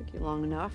Took you long enough.